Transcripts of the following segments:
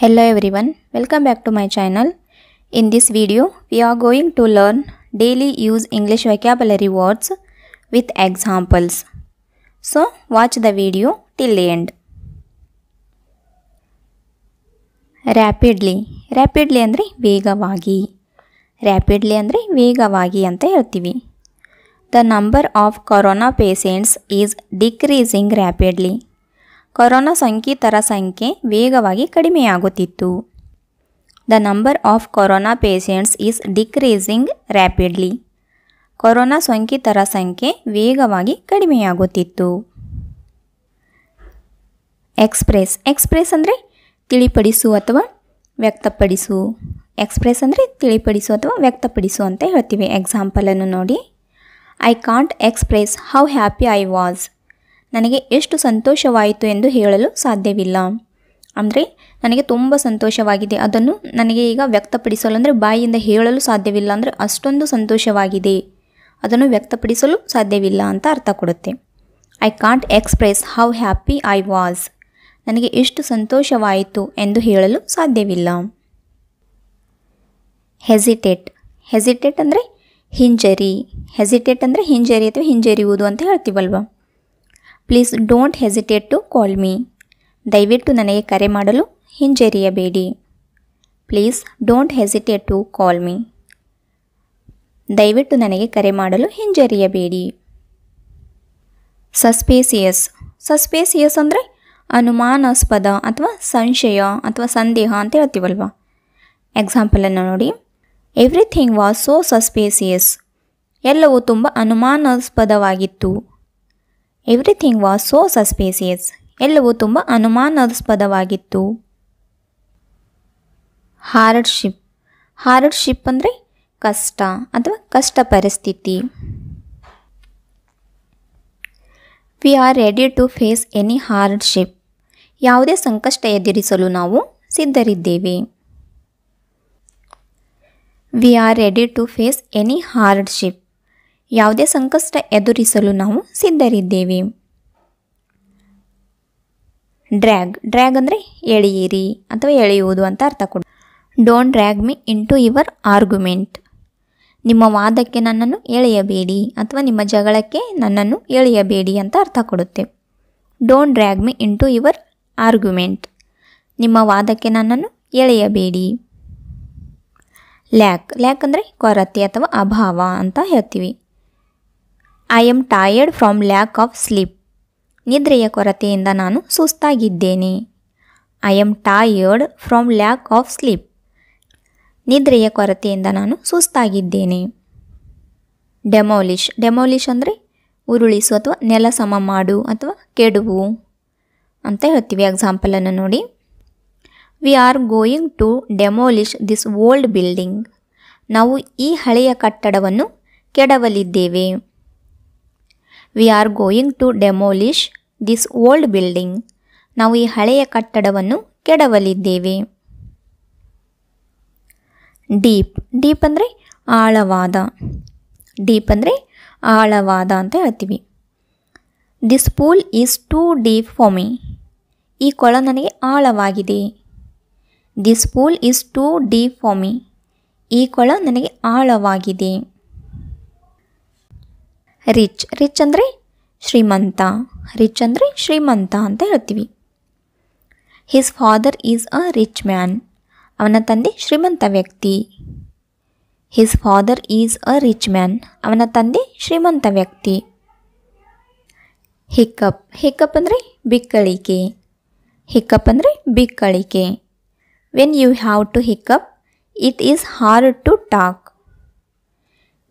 Hello everyone, welcome back to my channel. In this video, we are going to learn daily use English vocabulary words with examples. So, watch the video till the end. Rapidly rapidly ಅಂದರೆ ವೇಗವಾಗಿ rapidly ಅಂದರೆ ವೇಗವಾಗಿ ಅಂತ ಹೇಳ್ತೀವಿ the number of corona patients is decreasing rapidly corona ಸೋಂಕಿತರ ಸಂಖ್ಯೆ ವೇಗವಾಗಿ ಕಡಿಮೆಯಾಗುತ್ತಿತ್ತು. The number of corona patients is decreasing rapidly corona ಸೋಂಕಿತರ ಸಂಖ್ಯೆ ವೇಗವಾಗಿ ಕಡಿಮೆಯಾಗುತ್ತಿತ್ತು. ಎಕ್ಸ್ಪ್ರೆಸ್ ಎಕ್ಸ್ಪ್ರೆಸ್ ಅಂದರೆ ತಿಳಿಪಡಿಸು ಅಥವಾ ವ್ಯಕ್ತಪಡಿಸು. ಎಕ್ಸ್ಪ್ರೆಸ್ ಅಂದರೆ ತಿಳಿಪಡಿಸು ಅಥವಾ ವ್ಯಕ್ತಪಡಿಸು ಅಂತ ಹೇಳ್ತೀವಿ. ಎಕ್ಸಾಂಪಲನ್ನು ನೋಡಿ. I can't express how happy I was ನನಗೆ ಎಷ್ಟು ಸಂತೋಷವಾಯಿತು ಎಂದು ಹೇಳಲು ಸಾಧ್ಯವಿಲ್ಲ. ಅಂದರೆ, ನನಗೆ ತುಂಬ ಸಂತೋಷವಾಗಿದೆ. ಅದನ್ನು ನನಗೆ ಈಗ ವ್ಯಕ್ತಪಡಿಸಲು, ಅಂದರೆ ಬಾಯಿಯಿಂದ ಹೇಳಲು ಸಾಧ್ಯವಿಲ್ಲ. ಅಂದರೆ ಅಷ್ಟೊಂದು ಸಂತೋಷವಾಗಿದೆ. ಅದನ್ನು ವ್ಯಕ್ತಪಡಿಸಲು ಸಾಧ್ಯವಿಲ್ಲ ಅಂತ ಅರ್ಥ ಕೊಡುತ್ತೆ. I can't express how happy I was ನನಗೆ ಎಷ್ಟು ಸಂತೋಷವಾಯಿತು ಎಂದು ಹೇಳಲು ಸಾಧ್ಯವಿಲ್ಲ. ಹೆಸಿಟೇಟ್ ಹೆಸಿಟೇಟ್ ಅಂದರೆ ಹಿಂಜರಿ. ಹೆಸಿಟೇಟ್ ಅಂದರೆ ಹಿಂಜರಿ ಅಥವಾ ಹಿಂಜರಿಯುವುದು ಅಂತ ಹೇಳ್ತೀವಲ್ವ? Please don't hesitate to call me ದಯವಿಟ್ಟು ನನಗೆ ಕರೆ ಮಾಡಲು ಹಿಂಜರಿಯಬೇಡಿ. Please don't hesitate to call me ದಯವಿಟ್ಟು ನನಗೆ ಕರೆ ಮಾಡಲು ಹಿಂಜರಿಯಬೇಡಿ. ಸಸ್ಪೇಸಿಯಸ್ ಸಸ್ಪೇಸಿಯಸ್ ಅಂದರೆ ಅನುಮಾನಾಸ್ಪದ ಅಥವಾ ಸಂಶಯ ಅಥವಾ ಸಂದೇಹ ಅಂತ ಹೇಳ್ತೀವಲ್ವ? ಎಕ್ಸಾಂಪಲನ್ನು ನೋಡಿ. ಎವ್ರಿಥಿಂಗ್ ವಾಸ್ ಸೋ ಸಸ್ಪೇಸಿಯಸ್ ಎಲ್ಲವೂ ತುಂಬ ಅನುಮಾನಾಸ್ಪದವಾಗಿತ್ತು. ಎವ್ರಿಥಿಂಗ್ ವಾಸ್ ಸೋ ಸಸ್ಪೇಸಿಯಸ್ ಎಲ್ಲವೂ ತುಂಬ ಅನುಮಾನಾಸ್ಪದವಾಗಿತ್ತು. ಹಾರ್ಡ್ಶಿಪ್ ಹಾರ್ಡ್ಶಿಪ್ ಅಂದರೆ ಕಷ್ಟ ಅಥವಾ ಕಷ್ಟ ಪರಿಸ್ಥಿತಿ. We are ready to face any hardship ಯಾವುದೇ ಸಂಕಷ್ಟ ಎದುರಿಸಲು ನಾವು ಸಿದ್ಧರಿದ್ದೇವೆ. We are ready to face any hardship ಯಾವುದೇ ಸಂಕಷ್ಟ ಎದುರಿಸಲು ನಾವು ಸಿದ್ಧರಿದ್ದೇವೆ. ಡ್ರ್ಯಾಗ್ ಡ್ರ್ಯಾಗ್ ಅಂದರೆ ಎಳೆಯಿರಿ ಅಥವಾ ಎಳೆಯುವುದು ಅಂತ ಅರ್ಥ ಕೊಡು. Don't drag me into your argument. ನಿಮ್ಮ ವಾದಕ್ಕೆ ನನ್ನನ್ನು ಎಳೆಯಬೇಡಿ ಅಥವಾ ನಿಮ್ಮ ಜಗಳಕ್ಕೆ ನನ್ನನ್ನು ಎಳೆಯಬೇಡಿ ಅಂತ ಅರ್ಥ ಕೊಡುತ್ತೆ. Don't drag me into your argument. ನಿಮ್ಮ ವಾದಕ್ಕೆ ನನ್ನನ್ನು ಎಳೆಯಬೇಡಿ. ಲ್ಯಾಕ್ ಲ್ಯಾಕ್ ಅಂದರೆ ಕೊರತೆ ಅಥವಾ ಅಭಾವ ಅಂತ ಹೇಳ್ತೀವಿ. I am tired from lack of sleep ನಿದ್ರೆಯ ಕೊರತೆಯಿಂದ ನಾನು ಸುಸ್ತಾಗಿದ್ದೇನೆ. I am tired from lack of sleep ನಿದ್ರೆಯ ಕೊರತೆಯಿಂದ ನಾನು ಸುಸ್ತಾಗಿದ್ದೇನೆ. ಡೆಮೋಲಿಷ್ ಡೆಮೋಲಿಷ್ ಅಂದರೆ ಉರುಳಿಸು ಅಥವಾ ನೆಲ ಸಮ ಮಾಡು ಅಥವಾ ಕೆಡುವು ಅಂತ ಹೇಳ್ತೀವಿ. ಎಕ್ಸಾಂಪಲನ್ನು ನೋಡಿ. We are going to demolish this old building ನಾವು ಈ ಹಳೆಯ ಕಟ್ಟಡವನ್ನು ಕೆಡವಲಿದ್ದೇವೆ. We are going to demolish this old building ನಾವು ಈ ಹಳೆಯ ಕಟ್ಟಡವನ್ನು ಕೆಡವಲಿದ್ದೇವೆ. ಡೀಪ್ ಡೀಪ್ ಅಂದರೆ ಆಳವಾದ. ಡೀಪ್ ಅಂದರೆ ಆಳವಾದ ಅಂತ ಹೇಳ್ತೀವಿ. This pool is too deep for me ಈ ಕೊಳ ನನಗೆ ಆಳವಾಗಿದೆ. This pool is too deep for me ಈ ಕೊಳ ನನಗೆ ಆಳವಾಗಿದೆ. ರಿಚ್. ರಿಚ್ ಅಂದರೆ ಶ್ರೀಮಂತ. ರಿಚ್ ಅಂದರೆ ಶ್ರೀಮಂತ ಅಂತ ಹೇಳ್ತೀವಿ. His father is a rich man ಅವನ ತಂದೆ ಶ್ರೀಮಂತ ವ್ಯಕ್ತಿ. His father is a rich man ಅವನ ತಂದೆ ಶ್ರೀಮಂತ ವ್ಯಕ್ತಿ. ಹಿಕ್ಕಪ್ ಹಿಕ್ಕಪ್ ಅಂದರೆ ಬಿಕ್ಕಳಿಕೆ. ಹಿಕ್ಕಪ್ ಅಂದರೆ ಬಿಕ್ಕಳಿಕೆ. When you have to hiccup it is hard to talk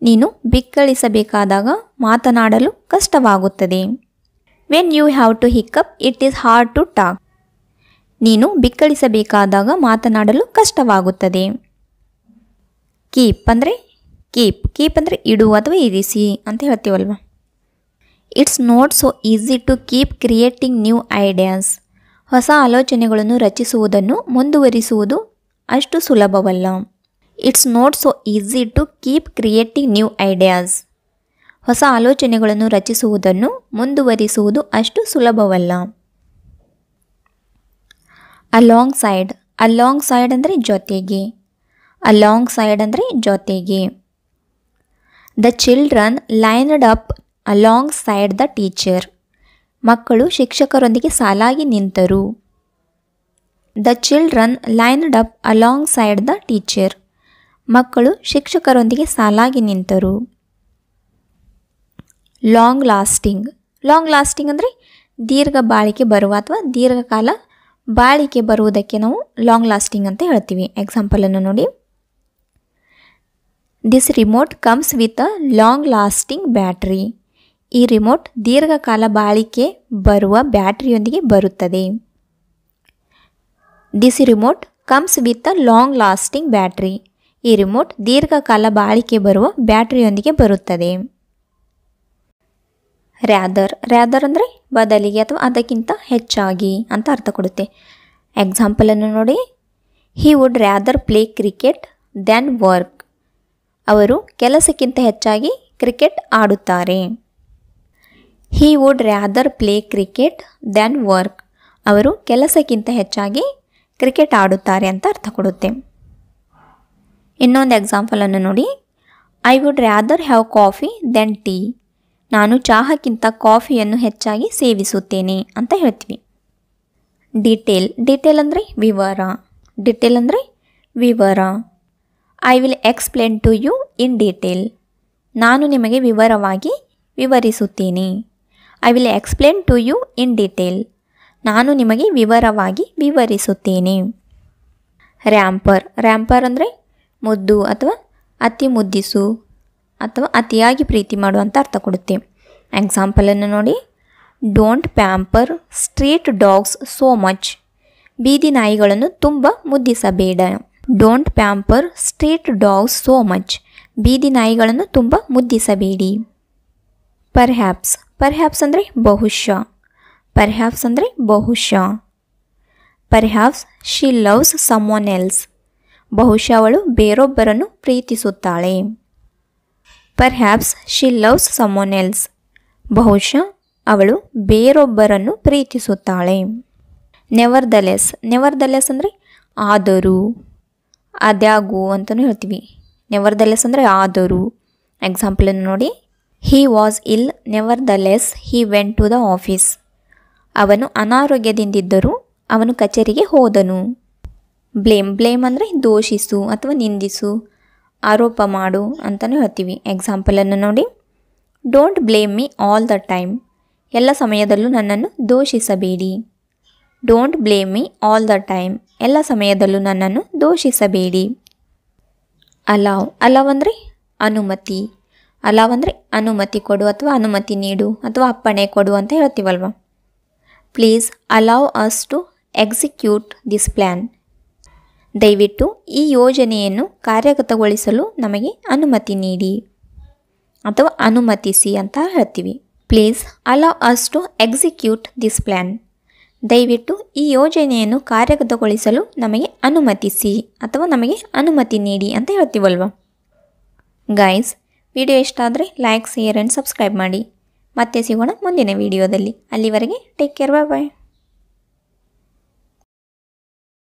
ನೀನು ಬಿಕ್ಕಳಿಸಬೇಕಾದಾಗ ಮಾತನಾಡಲು ಕಷ್ಟವಾಗುತ್ತದೆ. When you have to hiccup it is hard to talk ನೀನು ಬಿಕ್ಕಳಿಸಬೇಕಾದಾಗ ಮಾತನಾಡಲು ಕಷ್ಟವಾಗುತ್ತದೆ. ಕೀಪ್ ಅಂದರೆ ಕೀಪ್ ಕೀಪ್ ಅಂದರೆ ಇಡು ಅಥವಾ ಇರಿಸಿ ಅಂತ ಹೇಳ್ತೀವಲ್ವ? It's not so easy to keep creating new ideas ಹೊಸ ಆಲೋಚನೆಗಳನ್ನು ರಚಿಸುವುದನ್ನು ಮುಂದುವರಿಸುವುದು ಅಷ್ಟು ಸುಲಭವಲ್ಲ. It's not so easy to keep creating new ideas ಹೊಸ ಆಲೋಚನೆಗಳನ್ನು ರಚಿಸುವುದನ್ನು ಮುಂದುವರಿಸುವುದು ಅಷ್ಟು ಸುಲಭವಲ್ಲ. ಅಲಾಂಗ್ ಸೈಡ್ ಅಲಾಂಗ್ ಸೈಡ್ ಅಂದರೆ ಜೊತೆಗೆ. ಅಲಾಂಗ್ ಸೈಡ್ ಅಂದರೆ ಜೊತೆಗೆ. The children lined up alongside the teacher ಮಕ್ಕಳು ಶಿಕ್ಷಕರೊಂದಿಗೆ ಸಾಲಾಗಿ ನಿಂತರು. The children lined up alongside the teacher ಮಕ್ಕಳು ಶಿಕ್ಷಕರೊಂದಿಗೆ ಸಾಲಾಗಿ ನಿಂತರು. ಲಾಂಗ್ ಲಾಸ್ಟಿಂಗ್ ಲಾಂಗ್ ಲಾಸ್ಟಿಂಗ್ ಅಂದರೆ ದೀರ್ಘ ಬಾಳಿಕೆ ಬರುವ ಅಥವಾ ದೀರ್ಘಕಾಲ ಬಾಳಿಕೆ ಬರುವುದಕ್ಕೆ ನಾವು ಲಾಂಗ್ ಲಾಸ್ಟಿಂಗ್ ಅಂತ ಹೇಳ್ತೀವಿ. ಎಕ್ಸಾಂಪಲನ್ನು ನೋಡಿ. This remote comes with a long lasting battery ಈ ರಿಮೋಟ್ ದೀರ್ಘಕಾಲ ಬಾಳಿಕೆ ಬರುವ ಬ್ಯಾಟ್ರಿಯೊಂದಿಗೆ ಬರುತ್ತದೆ. This remote comes with a long lasting battery ಈ ರಿಮೋಟ್ ದೀರ್ಘಕಾಲ ಬಾಳಿಕೆ ಬರುವ ಬ್ಯಾಟ್ರಿಯೊಂದಿಗೆ ಬರುತ್ತದೆ. ರ್ಯಾದರ್ ರ್ಯಾದರ್ ಅಂದರೆ ಬದಲಿಗೆ ಅಥವಾ ಅದಕ್ಕಿಂತ ಹೆಚ್ಚಾಗಿ ಅಂತ ಅರ್ಥ ಕೊಡುತ್ತೆ. ಎಕ್ಸಾಂಪಲನ್ನು ನೋಡಿ. He would rather play cricket than work ಅವರು ಕೆಲಸಕ್ಕಿಂತ ಹೆಚ್ಚಾಗಿ ಕ್ರಿಕೆಟ್ ಆಡುತ್ತಾರೆ. He would rather play cricket than work ಅವರು ಕೆಲಸಕ್ಕಿಂತ ಹೆಚ್ಚಾಗಿ ಕ್ರಿಕೆಟ್ ಆಡುತ್ತಾರೆ ಅಂತ ಅರ್ಥ ಕೊಡುತ್ತೆ. ಇನ್ನೊಂದು ಎಕ್ಸಾಂಪಲನ್ನು ನೋಡಿ. I would rather have coffee then tea ನಾನು ಚಹಾಕ್ಕಿಂತ ಕಾಫಿಯನ್ನು ಹೆಚ್ಚಾಗಿ ಸೇವಿಸುತ್ತೇನೆ ಅಂತ ಹೇಳ್ತೀವಿ. ಡಿಟೇಲ್ ಡಿಟೇಲ್ ಅಂದರೆ ವಿವರ. ಡಿಟೇಲ್ ಅಂದರೆ ವಿವರ. I will explain to you in detail ನಾನು ನಿಮಗೆ ವಿವರವಾಗಿ ವಿವರಿಸುತ್ತೇನೆ. I will explain to you in detail ನಾನು ನಿಮಗೆ ವಿವರವಾಗಿ ವಿವರಿಸುತ್ತೇನೆ. ರ್ಯಾಂಪರ್ ರ್ಯಾಂಪರ್ ಅಂದರೆ ಮುದ್ದು ಅಥವಾ ಅತಿ ಮುದ್ದಿಸು ಅಥವಾ ಅತಿಯಾಗಿ ಪ್ರೀತಿ ಮಾಡು ಅಂತ ಅರ್ಥ ಕೊಡುತ್ತೆ. ಎಕ್ಸಾಂಪಲನ್ನು ನೋಡಿ. Don't pamper street dogs so much ಬೀದಿ ನಾಯಿಗಳನ್ನು ತುಂಬ ಮುದ್ದಿಸಬೇಡ. Don't pamper street dogs so much ಬೀದಿ ನಾಯಿಗಳನ್ನು ತುಂಬ ಮುದ್ದಿಸಬೇಡಿ. ಪರ್ಹ್ಯಾಪ್ಸ್ ಪರ್ಹ್ಯಾಪ್ಸ್ ಅಂದರೆ ಬಹುಶಃ. ಪರ್ಹ್ಯಾಪ್ಸ್ ಅಂದರೆ ಬಹುಶಃ. Perhaps she loves someone else ಬಹುಶಃ ಅವಳು ಬೇರೊಬ್ಬರನ್ನು ಪ್ರೀತಿಸುತ್ತಾಳೆ. Perhaps she loves someone else ಬಹುಶಃ ಅವಳು ಬೇರೊಬ್ಬರನ್ನು ಪ್ರೀತಿಸುತ್ತಾಳೆ. Nevertheless nevertheless ಅಂದರೆ ಆದರೂ ಅದ್ಯಾಗು ಅಂತಲೂ ಹೇಳ್ತೀವಿ. ನೆವರ್ ದ ಲೆಸ್ ಅಂದರೆ ಆದರೂ. ಎಕ್ಸಾಂಪಲನ್ನು ನೋಡಿ. He was ill nevertheless he went to the office ಅವನು ಅನಾರೋಗ್ಯದಿಂದಿದ್ದರೂ ಅವನು ಕಚೇರಿಗೆ ಹೋದನು. ಬ್ಲೇಮ್ ಬ್ಲೇಮ್ ಅಂದರೆ ದೋಷಿಸು ಅಥವಾ ನಿಂದಿಸು. ಆರೋಪ ಮಾಡು ಅಂತಲೂ ಹೇಳ್ತೀವಿ. ಎಕ್ಸಾಂಪಲನ್ನು ನೋಡಿ. Don't blame me all the time ಎಲ್ಲ ಸಮಯದಲ್ಲೂ ನನ್ನನ್ನು ದೋಷಿಸಬೇಡಿ. Don't blame me all the time ಎಲ್ಲ ಸಮಯದಲ್ಲೂ ನನ್ನನ್ನು ದೋಷಿಸಬೇಡಿ. ಅಲಾವ್ ಅಲಾವ್ ಅಂದರೆ ಅನುಮತಿ. ಅಲಾವ್ ಅಂದರೆ ಅನುಮತಿ ಕೊಡು ಅಥವಾ ಅನುಮತಿ ನೀಡು ಅಥವಾ ಅಪ್ಪಣೆ ಕೊಡು ಅಂತ ಹೇಳ್ತೀವಲ್ವ? Please allow us to execute this plan ದಯವಿಟ್ಟು ಈ ಯೋಜನೆಯನ್ನು ಕಾರ್ಯಗತಗೊಳಿಸಲು ನಮಗೆ ಅನುಮತಿ ನೀಡಿ. ಅಥವಾ ಅನುಮತಿಸಿ ಅಂತ ಹೇಳ್ತೀವಿ. Please allow us to execute this plan ದಯವಿಟ್ಟು ಈ ಯೋಜನೆಯನ್ನು ಕಾರ್ಯಗತಗೊಳಿಸಲು ನಮಗೆ ಅನುಮತಿಸಿ ಅಥವಾ ನಮಗೆ ಅನುಮತಿ ನೀಡಿ ಅಂತ ಹೇಳ್ತೀವಲ್ವ? ಗೈಸ್ ವಿಡಿಯೋ ಇಷ್ಟ ಆದರೆ ಲೈಕ್ ಶೇರ್ ಆ್ಯಂಡ್ ಸಬ್ಸ್ಕ್ರೈಬ್ ಮಾಡಿ. ಮತ್ತೆ ಸಿಗೋಣ ಮುಂದಿನ ವಿಡಿಯೋದಲ್ಲಿ ಅಲ್ಲಿವರೆಗೆ ಟೇಕ್ ಕೇರ್ ಬಾಯ್ ಬಾಯ್